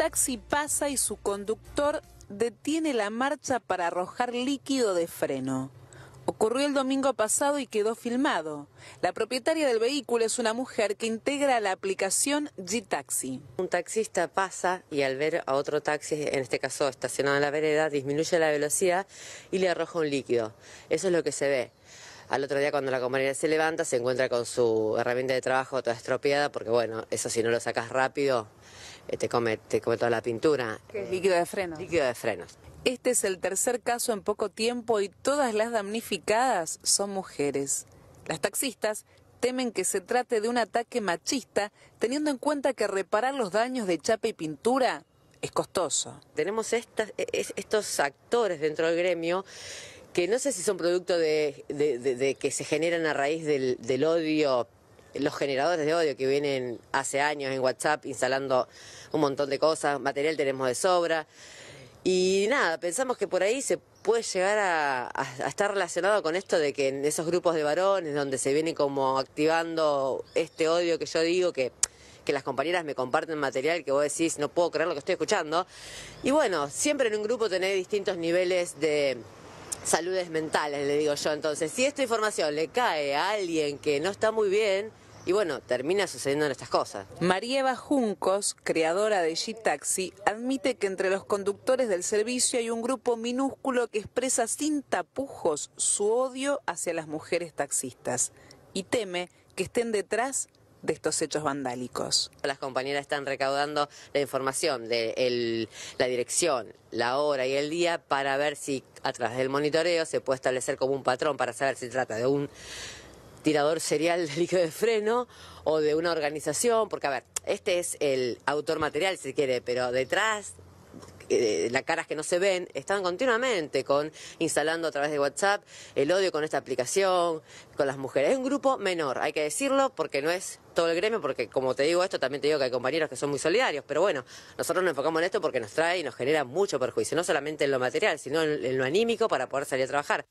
taxi pasa y su conductor detiene la marcha para arrojar líquido de freno. Ocurrió el domingo pasado y quedó filmado. La propietaria del vehículo es una mujer que integra la aplicación G-Taxi. Un taxista pasa y al ver a otro taxi, en este caso estacionado en la vereda, disminuye la velocidad y le arroja un líquido. Eso es lo que se ve. Al otro día cuando la compañera se levanta se encuentra con su herramienta de trabajo toda estropeada porque bueno, eso si no lo sacas rápido te come, te come toda la pintura. ¿Qué es líquido de freno? Líquido de frenos. Este es el tercer caso en poco tiempo y todas las damnificadas son mujeres. Las taxistas temen que se trate de un ataque machista, teniendo en cuenta que reparar los daños de chapa y pintura es costoso. Tenemos estas, estos actores dentro del gremio que no sé si son producto de, que se generan a raíz del, del odio los generadores de odio que vienen hace años en WhatsApp instalando un montón de cosas, material tenemos de sobra. Y nada, pensamos que por ahí se puede llegar a, estar relacionado con esto de que en esos grupos de varones donde se viene como activando este odio que yo digo que que las compañeras me comparten material que vos decís, no puedo creer lo que estoy escuchando. Y bueno, siempre en un grupo tenés distintos niveles de saludes mentales, le digo yo. Entonces, si esta información le cae a alguien que no está muy bien, y bueno, termina sucediendo en estas cosas. María Eva Juncos, creadora de G-Taxi, admite que entre los conductores del servicio hay un grupo minúsculo que expresa sin tapujos su odio hacia las mujeres taxistas y teme que estén detrás de estos hechos vandálicos. Las compañeras están recaudando la información de la dirección, la hora y el día para ver si a través del monitoreo se puede establecer como un patrón para saber si trata de un tirador serial de líquido de freno o de una organización, porque a ver, este es el autor material si quiere, pero detrás eh, las caras que no se ven, están continuamente con instalando a través de WhatsApp el odio con esta aplicación, con las mujeres. Es un grupo menor, hay que decirlo, porque no es todo el gremio, porque como te digo esto, también te digo que hay compañeros que son muy solidarios, pero bueno, nosotros nos enfocamos en esto porque nos trae y nos genera mucho perjuicio, no solamente en lo material, sino en lo anímico para poder salir a trabajar.